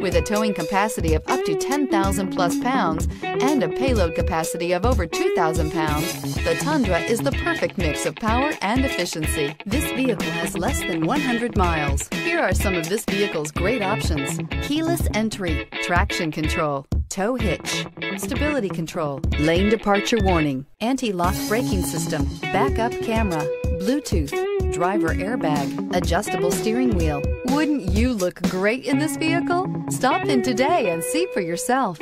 With a towing capacity of up to 10,000 plus pounds and a payload capacity of over 2,000 pounds, the Tundra is the perfect mix of power and efficiency. This vehicle has less than 100 miles. Here are some of this vehicle's great options. Keyless entry, traction control, tow hitch, stability control, lane departure warning, anti-lock braking system, backup camera, Bluetooth, driver airbag, adjustable steering wheel. Wouldn't you look great in this vehicle? Stop in today and see for yourself.